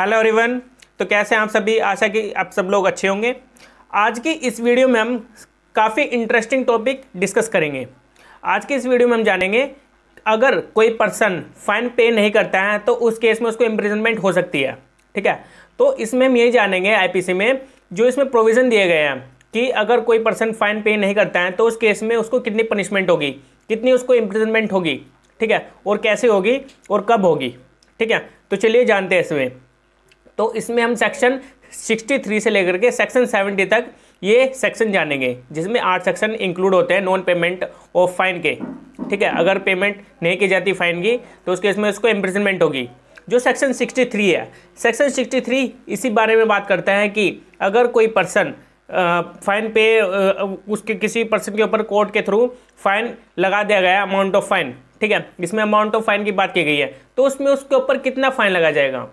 Hello everyone तो कैसे हैं आप सभी? आशा कि आप सब लोग अच्छे होंगे। आज की इस वीडियो में हम काफ़ी इंटरेस्टिंग टॉपिक डिस्कस करेंगे। आज की इस वीडियो में हम जानेंगे, अगर कोई पर्सन फाइन पे नहीं करता है तो उस केस में उसको इम्प्रिजनमेंट हो सकती है। ठीक है? तो इसमें हम यही जानेंगे आईपीसी में, जो इसमें प्रोविज़न दिए गए हैं कि अगर कोई पर्सन फाइन पे नहीं करता है तो उस केस में उसको कितनी पनिशमेंट होगी? कितनी उसको इम्प्रिजनमेंट होगी? ठीक है? और कैसे होगी? और कब होगी? ठीक है? तो चलिए जानते हैं इसमें। तो इसमें हम सेक्शन 63 से लेकर के सेक्शन 70 तक ये सेक्शन जानेंगे, जिसमें आठ सेक्शन इंक्लूड होते हैं नॉन पेमेंट ऑफ़ फाइन के। ठीक है? अगर पेमेंट नहीं की जाती फाइन की तो उसके इसमें उसको इम्प्रिजनमेंट होगी। जो सेक्शन 63 है सेक्शन 63 इसी बारे में बात करता है कि अगर कोई पर्सन फाइन पे उसके किसी पर्सन के ऊपर कोर्ट के थ्रू फाइन लगा दिया गया अमाउंट ऑफ़ फाइन ठीक है? इसमें अमाउंट ऑफ़ फाइन की बात की गई है। तो उसमें उसके ऊपर कितना फाइन लगा जाएगा?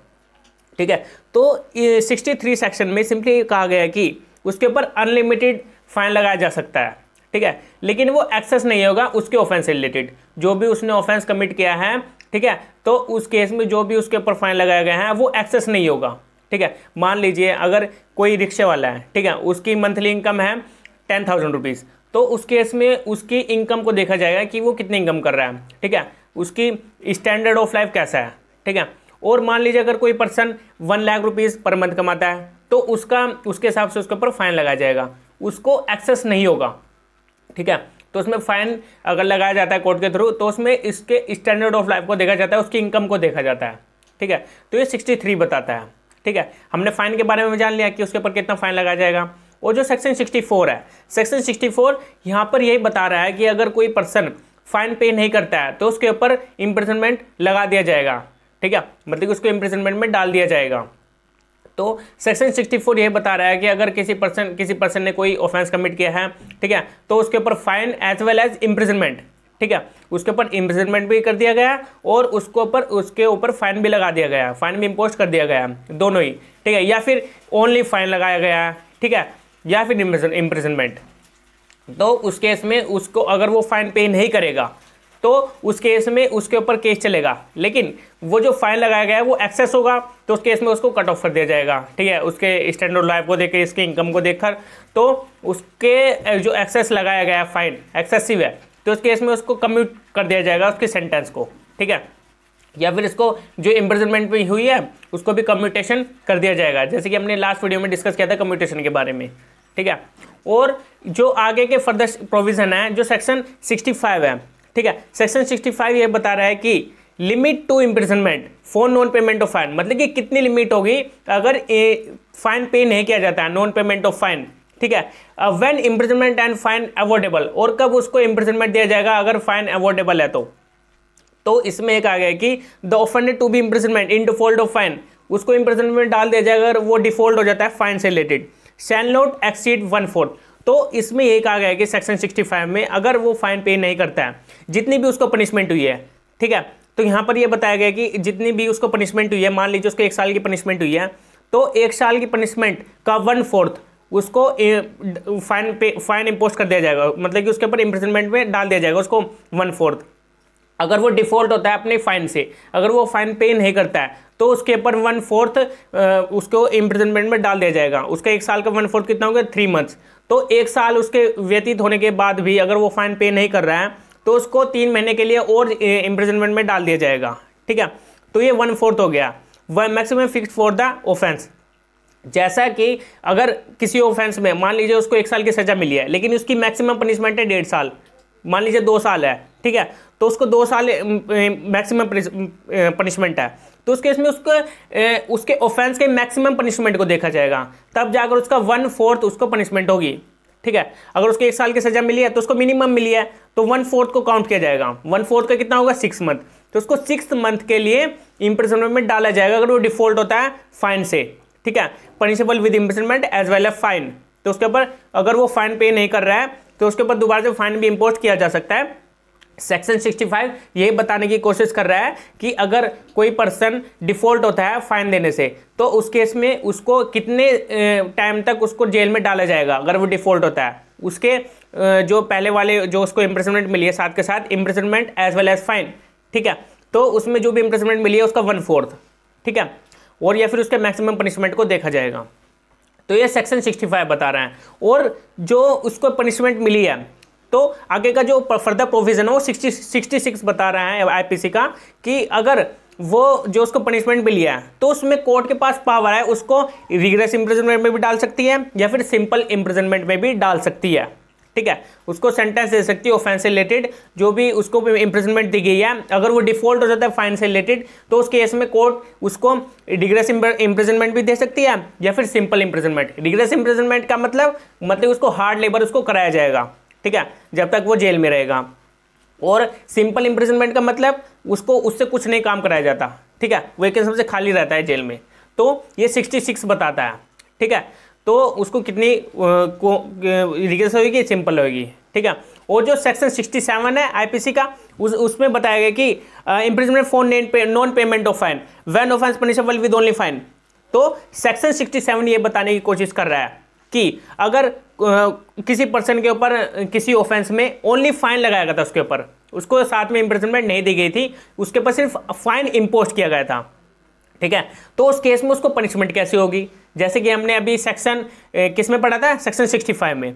ठीक है? तो सिक्सटी थ्री सेक्शन में सिंपली कहा गया है कि उसके ऊपर अनलिमिटेड फाइन लगाया जा सकता है, ठीक है? लेकिन वो एक्सेस नहीं होगा, उसके ऑफेंस से रिलेटेड जो भी उसने ऑफेंस कमिट किया है, ठीक है? तो उस केस में जो भी उसके ऊपर फाइन लगाया गया है, वो एक्सेस नहीं होगा, ठीक है? मान लीजिए अगर कोई रिक्शे वाला है, ठीक है? उसकी मंथली इनकम है टेन थाउज़ेंड रुपीज़ तो उस केस में उसकी इनकम को देखा जाएगा कि वो कितनी इनकम कर रहा है, ठीक है? उसकी स्टैंडर्ड ऑफ़ लाइफ कैसा है, ठीक है? और मान लीजिए अगर कोई person one lakh rupees per month कमाता है तो उसका, उसके हिसाब से उसके ऊपर फाइन लगाया जाएगा। उसको एक्सेस नहीं होगा। ठीक है? तो उसमें फाइन अगर लगाया जाता है कोर्ट के थ्रू तो उसमें इसके स्टैंडर्ड ऑफ़ लाइफ को देखा जाता है, उसकी इनकम को देखा जाता है। ठीक है? तो ये सिक्सटी थ्री बताता है। ठीक है? हमने फाइन के बारे में जान लिया कि उसके ऊपर कितना फाइन लगाया जाएगा। और जो सेक्शन 64 है सेक्शन 64 यहाँ पर यही बता रहा है कि अगर कोई पर्सन फाइन पे नहीं करता है तो उसके ऊपर इम्प्रिजनमेंट लगा दिया जाएगा। ठीक है? मतलब कि उसको इम्प्रिजनमेंट में डाल दिया जाएगा। तो सेक्शन 64 यह बता रहा है कि अगर किसी पर्सन किसी पर्सन ने कोई ऑफेंस कमिट किया है, ठीक है? तो उसके ऊपर fine as well as imprisonment ठीक है? उसके ऊपर इम्प्रिजनमेंट भी कर दिया गया और उसके ऊपर उसके ऊपर फाइन भी लगा दिया गया फाइन भी इम्पोज कर दिया गया दोनों ही, ठीक है? या फिर ओनली फाइन लगाया गया ठीक है? या फिर इम्प्रिजनमेंट तो उस केस में उसको अगर वो फाइन पे नहीं करेगा तो उस केस में उसके ऊपर केस चलेगा। लेकिन वो जो फाइन लगाया गया है, वो एक्सेस होगा तो उस केस में उसको कट ऑफ़ कर दिया जाएगा। ठीक है? उसके स्टैंडर्ड लाइफ को देखकर इसके इनकम को देखकर। तो उसके जो एक्सेस लगाया गया है फाइन एक्सेसिव है तो उस केस में उसको कम्यूट कर दिया जाएगा, उसके सेंटेंस को। ठीक है? या फिर इसको जो इम्प्रिजनमेंट में हुई है, उसको भी कम्यूटेशन कर दिया जाएगा। जैसे कि हमने लास्ट वीडियो में डिस्कस किया था कम्यूटेशन के बारे में। ठीक है? और जो आगे के फर्दर प्रोविज़न है, जो सेक्शन 65 है ठीक है? सेक्शन 65 ये बता रहा है कि limit to imprisonment for non payment of fine मतलब कि कितनी लिमिट होगी? अगर फाइन पे नहीं किया जाता है नॉन पेमेंट ऑफ़ फाइन ठीक है? When imprisonment and fine awardable और कब उसको इम्प्रिजनमेंट दिया जाएगा? अगर फाइन अवॉर्डेबल है तो। तो इसमें एक आ गया कि the offended to be imprisonment in default of fine उसको इम्प्रिजनमेंट डाल दिया जाएगा, अगर वो डिफ़ॉल्ट हो जाता है फाइन से related shall not exceed one fourth तो इसमें एक आ गया कि सेक्शन 65 में अगर वो फाइन पे नहीं करता है, जितनी भी उसको पनिशमेंट हुई है, ठीक है? तो यहाँ पर ये बताया गया कि जितनी भी उसको पनिशमेंट हुई है, मान लीजिए उसको एक साल की पनिशमेंट हुई है तो एक साल की पनिशमेंट का वन फोर्थ उसको फाइन पे फाइन इम्पोज कर दिया जाएगा। मतलब कि उसके ऊपर इम्प्रिजनमेंट में डाल दिया जाएगा, उसको वन फोर्थ अगर वो डिफ़ॉल्ट होता है अपने फाइन से, अगर वो फाइन पे नहीं करता है तो उसके ऊपर वन फोर्थ उसको इम्प्रिजनमेंट में डाल दिया जाएगा। उसका एक साल का वन फोर्थ कितना होगा थ्री मंथ्स तो एक साल उसके व्यतीत होने के बाद भी अगर वो फाइन पे नहीं कर रहा है तो उसको तीन महीने के लिए और इम्प्रिजनमेंट में डाल दिया जाएगा। ठीक है? तो ये वन फोर्थ हो गया। वह maximum fix for the offence जैसा कि अगर किसी ऑफेंस में, मान लीजिए उसको एक साल की सज़ा मिली है, लेकिन उसकी मैक्सिमम पनिशमेंट है डेढ़ साल। मान लीजिए दो साल है। ठीक है? तो उसको दो साल मैक्सिमम पनिशमेंट है। तो उस केस में उसको उसके ऑफेंस के मैक्सिमम पनिशमेंट को देखा जाएगा। तब जाकर उसका वन फोर्थ उसको पनिशमेंट होगी। ठीक है? अगर उसको एक साल की सजा मिली है तो उसको मिनिमम मिली है तो वन फोर्थ को काउंट किया जाएगा। वन फोर्थ का कितना होगा? सिक्स मंथ तो उसको सिक्स मंथ के लिए इम्प्रिजनमेंट में डाला जाएगा। अगर वो डिफ़ॉल्ट होता है फाइन से। ठीक है? Punishable with imprisonment as well as fine तो उसके ऊपर अगर वो फाइन पे नहीं कर रहा है तो उसके ऊपर दोबारा से फाइन भी इम्पोज किया जा सकता है। सेक्शन 65 यही बताने की कोशिश कर रहा है कि अगर कोई पर्सन डिफ़ॉल्ट होता है फाइन देने से तो उस केस में उसको कितने टाइम तक उसको जेल में डाला जाएगा अगर वो डिफ़ॉल्ट होता है। उसके जो पहले वाले, जो उसको इम्प्रेसमेंट मिली है साथ के साथ imprisonment as well as fine ठीक है? तो उसमें जो भी इम्प्रेसमेंट मिली है उसका वन फोर्थ ठीक है? और या फिर उसके मैक्सिमम पनिशमेंट को देखा जाएगा। तो ये सेक्शन 65 बता रहे हैं। और जो उसको पनिशमेंट मिली है तो आगे का जो फर्दर प्रोविज़न है वो 60 66 बता रहा है आईपीसी का कि अगर वो जो उसको पनिशमेंट मिली है तो उसमें कोर्ट के पास पावर है, उसको रिग्रेस इम्प्रिजनमेंट में भी डाल सकती है या फिर सिंपल इम्प्रिजनमेंट में भी डाल सकती है। ठीक है? उसको सेंटेंस दे सकती है ऑफेंस से रिलेटेड जो भी उसको इम्प्रिजनमेंट दी गई है, अगर वो डिफ़ॉल्ट हो जाता है फाइन से रिलेटेड तो उस केस में कोर्ट उसको डिग्रेस इम्प्रिजनमेंट भी दे सकती है या फिर सिंपल इम्प्रिजनमेंट डिग्रेस इम्प्रिजनमेंट का मतलब मतलब उसको हार्ड लेबर उसको कराया जाएगा। ठीक है? जब तक वो जेल में रहेगा। और सिंपल इम्प्रिजनमेंट का मतलब उसको, उससे कुछ नहीं काम कराया जाता। ठीक है? वो एक किस्म से खाली रहता है जेल में। तो ये सिक्सटी सिक्स बताता है। ठीक है? तो उसको कितनी रिगेस होगी? सिंपल होगी। ठीक है? और जो सेक्शन 67 है आईपीसी का, उस, उसमें बताया गया कि imprisonment for non payment of fine when offence punishable with only fine तो सेक्शन 67 ये बताने की कोशिश कर रहा है कि अगर किसी पर्सन के ऊपर किसी ऑफेंस में ओनली फाइन लगाया गया था उसके ऊपर। उसको साथ में इम्प्रिजनमेंट नहीं दी गई थी। उसके ऊपर सिर्फ़ फाइन इम्पोज किया गया था। ठीक है? तो उस केस में उसको पनिशमेंट कैसे होगी? जैसे कि हमने अभी सेक्शन किसमें पढ़ा था? सेक्शन 65 में।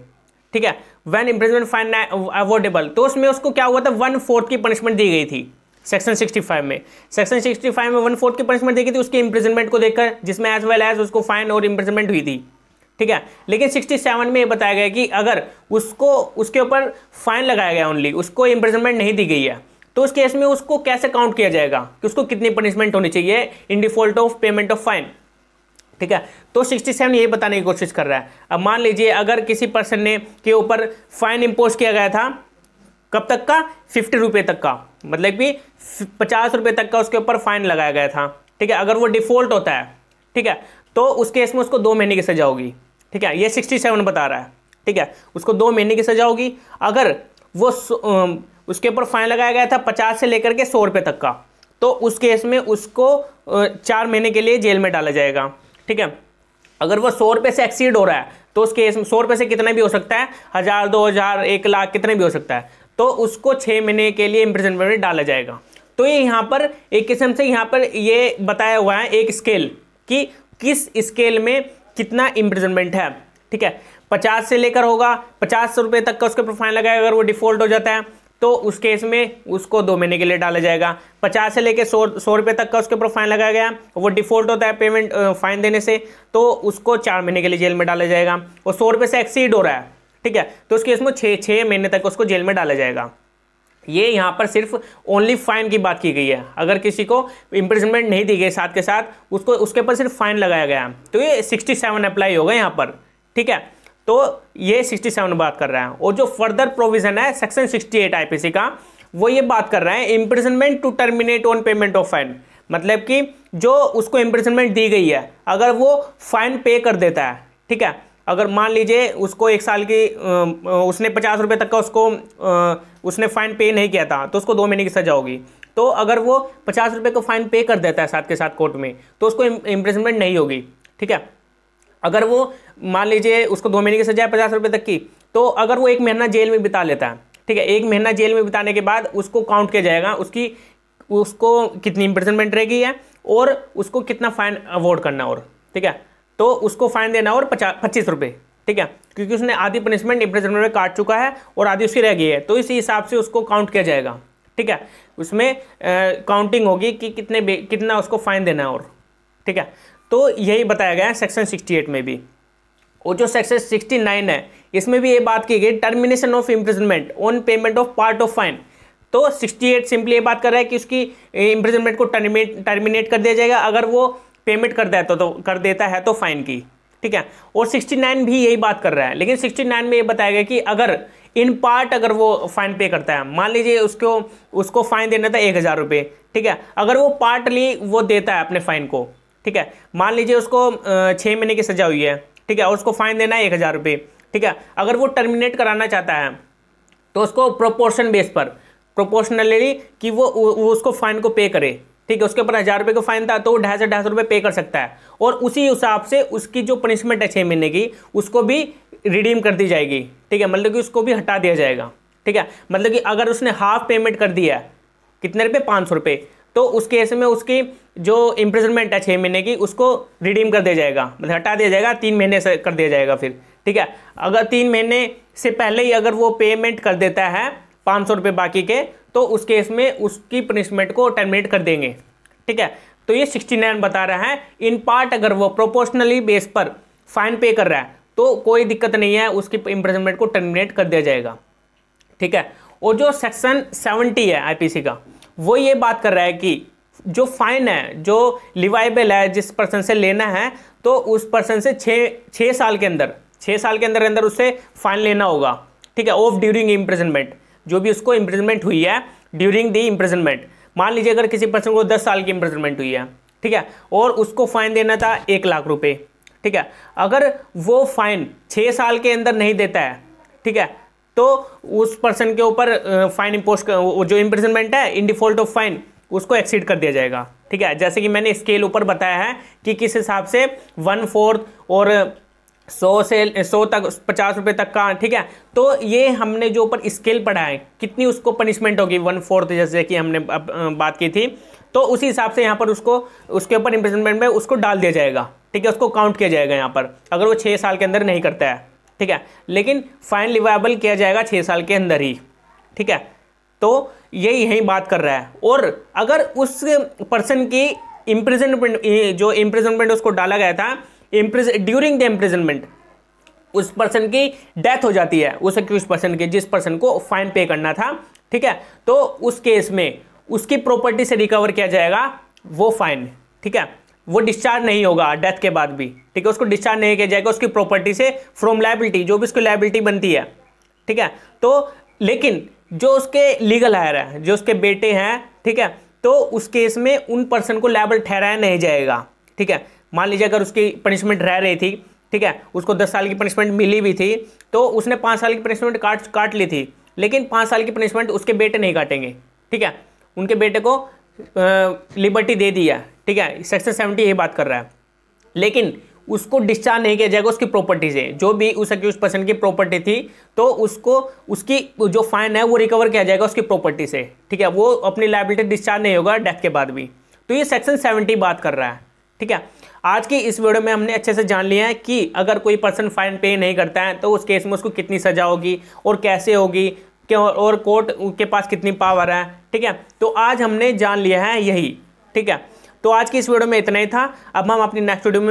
ठीक है? वैन इम्प्रिजमेंट फाइन अवॉर्डेबल तो उसमें उसको क्या हुआ था? वन फोर्थ की पनिशमेंट दी गई थी। सेक्शन 65 में। सेक्शन 65 में वन फोर्थ की पनिशमेंट दी गई थी। उसकी इम्प्रिजनमेंट को देखकर, जिसमें एज वेल एज उसको फाइन और इम्प्रिजनमेंट हुई थी। ठीक है? लेकिन 67 में ये बताया गया कि अगर उसको, उसके ऊपर फाइन लगाया गया ओनली उसको इम्प्रिजनमेंट नहीं दी गई है तो उस केस में उसको कैसे काउंट किया जाएगा? कि उसको कितनी पनिशमेंट होनी चाहिए in default of payment of fine ठीक है? तो 67 यही बताने की कोशिश कर रहा है। अब मान लीजिए, अगर किसी पर्सन ने, के ऊपर फाइन इम्पोज किया गया था, कब तक का? फिफ्टी रुपये तक का। मतलब कि पचास रुपये तक का उसके ऊपर फाइन लगाया गया था। ठीक है? अगर वो डिफ़ॉल्ट होता है, ठीक है? तो उस केस में उसको दो महीने की सजा होगी। ठीक है, ये सिक्सटी सेवन बता रहा है, ठीक है, उसको दो महीने की सजा होगी। अगर वो उसके ऊपर फाइन लगाया गया था पचास से लेकर के सौ रुपये तक का तो उस केस में उसको चार महीने के लिए जेल में डाला जाएगा, ठीक है। अगर वो सौ रुपये से एक्सीड हो रहा है तो उस केस में सौ रुपये से कितना भी हो सकता है, हज़ार, दो हज़ार, एक लाख, कितने भी हो सकता है तो उसको छः महीने के लिए इम्प्रिजनमेंट में डाला जाएगा। तो ये यहाँ पर एक किस्म से यहाँ पर ये बताया हुआ है एक स्केल कि किस स्केल में कितना इम्प्रिजनमेंट है, ठीक है? पचास से लेकर होगा, पचास सौ रुपये तक का उसके ऊपर फाइन लगाएगा अगर वो डिफ़ॉल्ट हो जाता है तो उस केस में उसको दो महीने के लिए डाला जाएगा। पचास से लेकर सौ सौ रुपये तक का उसके ऊपर फाइन लगाया गया, वो डिफ़ॉल्ट होता है पेमेंट फाइन देने से तो उसको चार महीने के लिए जेल में डाला जाएगा। और सौ रुपये से एक्सीड हो रहा है, ठीक है? तो उस केस में छः छः महीने तक उसको जेल में डाला जाएगा। ये यहाँ पर सिर्फ़ ओनली फाइन की बात की गई है। अगर किसी को इम्प्रिजनमेंट नहीं दी गई साथ के साथ, उसको, उसके ऊपर सिर्फ़ फाइन लगाया गया। तो ये सिक्सटी सेवन अप्लाई होगा यहाँ पर, ठीक है? तो ये 67 बात कर रहा है। और जो फर्दर प्रोविज़न है सेक्शन 68 आईपीसी का, वो ये बात कर रहा है imprisonment to terminate on payment of fine मतलब कि जो उसको इम्प्रिजनमेंट दी गई है, अगर वो फाइन पे कर देता है, ठीक है? अगर मान लीजिए उसको एक साल की उसने पचास रुपये तक का उसको उसने फाइन पे नहीं किया था तो उसको दो महीने की सजा होगी। तो अगर वो पचास रुपये को फाइन पे कर देता है साथ के साथ कोर्ट में तो उसको इम्प्रिजनमेंट नहीं होगी, ठीक है? अगर वो, मान लीजिए उसको दो महीने की सजा है पचास रुपये तक की तो अगर वो एक महीना जेल में बिता लेता है, ठीक है? एक महीना जेल में बिताने के बाद उसको काउंट किया जाएगा, उसकी, उसको कितनी इम्प्रिजनमेंट रहेगी है, और उसको कितना फाइन अवॉर्ड करना और, ठीक है? तो उसको फाइन देना और पच्चीस रुपये ठीक है? क्योंकि उसने आधी पनिशमेंट इम्प्रिजनमेंट में काट चुका है और आधी उसकी रह गई है। तो इसी हिसाब से उसको काउंट किया जाएगा, ठीक है? उसमें काउंटिंग होगी कि कितने कितना उसको फाइन देना है और, ठीक है? तो यही बताया गया है सेक्शन 68 में भी। और जो सेक्शन 69 है, इसमें भी ये बात की गई termination of imprisonment on payment of part of fine तो 68 सिंपली ये बात कर रहा है कि उसकी इम्प्रिजनमेंट को टर्मिनेट टर्मिनेट कर दिया जाएगा। अगर वो पेमेंट कर देता तो, कर देता है तो फाइन की। ठीक है? और 69 भी यही बात कर रहा है। लेकिन 69 में ये बताया गया कि अगर इन पार्ट अगर वो फाइन पे करता है मान लीजिए उसको उसको फाइन देना था एक हज़ार रुपये ठीक है? अगर वो पार्टली वो देता है अपने फाइन को ठीक है? मान लीजिए उसको छः महीने की सजा हुई है ठीक है? और उसको फाइन देना है एक हज़ार रुपये ठीक है? अगर वो टर्मिनेट कराना चाहता है तो उसको प्रोपोर्शन बेस पर प्रोपोर्शनली कि वो, वो उसको फाइन को पे करे। ठीक है, उसके ऊपर हज़ार रुपये का फाइन था तो वो ढाई सौ ढाई सौ रुपये पे कर सकता है। और उसी हिसाब से उसकी जो पनिशमेंट है छः महीने की, उसको भी रिडीम कर दी जाएगी। ठीक है मतलब कि उसको भी हटा दिया जाएगा। ठीक है मतलब कि अगर उसने हाफ़ पेमेंट कर दिया कितने रुपये पाँच सौ रुपये तो उस केस में उसकी जो इम्प्रिजनमेंट है छः महीने की, उसको रिडीम कर दिया जाएगा। मतलब हटा दिया जाएगा, तीन महीने से कर दिया जाएगा फिर। ठीक है, अगर तीन महीने से पहले ही अगर वो पेमेंट कर देता है पाँच सौ रुपये बाकी के तो उस केस में उसकी पनिशमेंट को टर्मिनेट कर देंगे। ठीक है? तो ये सिक्सटी नाइन बता रहा है। इन पार्ट अगर वो प्रोपोर्शनली बेस पर फाइन पे कर रहा है तो कोई दिक्कत नहीं है, उसकी इम्प्रिजनमेंट को टर्मिनेट कर दिया जाएगा। ठीक है? और जो सेक्शन सेवेंटी है आईपीसी का, वो ये बात कर रहा है कि जो फाइन है, जो लिवाइबल है, जिस पर्सन से लेना है तो उस पर्सन से छः छः साल के अंदर छः साल के अंदर अंदर उससे फाइन लेना होगा। ठीक है? ऑफ़ ड्यूरिंग इम्प्रिजनमेंट जो भी उसको इम्प्रिजनमेंट हुई है ड्यूरिंग दी इम्प्रिजनमेंट मान लीजिए अगर किसी पर्सन को दस साल की इम्प्रिजनमेंट हुई है, ठीक है? और उसको फाइन देना था एक लाख रुपए, ठीक है? अगर वो फाइन छः साल के अंदर नहीं देता है, ठीक है? तो उस पर्सन के ऊपर फाइन इम्पोज जो इम्प्रिजनमेंट है इन डिफ़ॉल्ट ऑफ़ फाइन उसको एक्सीड कर दिया जाएगा, ठीक है? जैसे कि मैंने स्केल ऊपर बताया है कि किस हिसाब से वन फोर्थ और सौ से, सौ तक, पचास रुपये तक का, ठीक है? तो ये हमने जो ऊपर स्केल पढ़ा है, कितनी उसको पनिशमेंट होगी? वन फोर्थ जैसे कि हमने बात की थी। तो उसी हिसाब से यहाँ पर उसको, उसके ऊपर इम्प्रिजनमेंट में उसको डाल दिया जाएगा, ठीक है? उसको काउंट किया जाएगा यहाँ पर, अगर वो छः साल के अंदर नहीं करता है, ठीक है? लेकिन फाइन लिवाबल किया जाएगा छः साल के अंदर ही, ठीक है? तो यही यही बात कर रहा है। और अगर उस पर्सन की इम्प्रिजनमेंट जो इम्प्रिजनमेंट उसको डाला गया था ड्यूरिंग द इम्प्रिजनमेंट उस पर्सन की डेथ हो जाती है। उस अक्यूज पर्सन की, जिस पर्सन को फाइन पे करना था, ठीक है? तो उस केस में उसकी प्रॉपर्टी से रिकवर किया जाएगा, वो फाइन ठीक है? वो डिस्चार्ज नहीं होगा डेथ के बाद भी, ठीक है? उसको डिस्चार्ज नहीं किया जाएगा, उसकी प्रॉपर्टी से फ्रॉम लाइबिलिटी जो भी उसकी लाइबिलिटी बनती है, ठीक है? तो लेकिन जो उसके लीगल हायर है, जो उसके बेटे हैं, ठीक है? तो उस केस में उन पर्सन को लाइबल ठहराया नहीं जाएगा, ठीक है? मान लीजिए अगर उसकी पनिशमेंट रह रही थी, ठीक है, उसको दस साल की पनिशमेंट मिली भी थी तो उसने पाँच साल की पनिशमेंट काट काट ली थी, लेकिन पाँच साल की पनिशमेंट उसके बेटे नहीं काटेंगे, ठीक है? उनके बेटे को लिबर्टी दे दिया ठीक है? सेक्शन सेवेंटी यही बात कर रहा है। लेकिन उसको डिस्चार्ज नहीं किया जाएगा उसकी प्रॉपर्टी से। जो भी उस अक्यूज पर्सन की प्रॉपर्टी थी तो उसको, उसकी जो फाइन है वो रिकवर किया जाएगा उसकी प्रॉपर्टी से, ठीक है? वो अपनी लाइबिलिटी डिस्चार्ज नहीं होगा डेथ के बाद भी। तो ये सेक्शन सेवेंटी बात कर रहा है। ठीक है? आज की इस वीडियो में हमने अच्छे से जान लिया है कि अगर कोई पर्सन फाइन पे नहीं करता है तो उस केस में उसको कितनी सजा होगी और कैसे होगी, क्यों और कोर्ट के पास कितनी पावर है, ठीक है? तो आज हमने जान लिया है यही, ठीक है? तो आज की इस वीडियो में इतना ही था। अब हम अपनी नेक्स्ट वीडियो में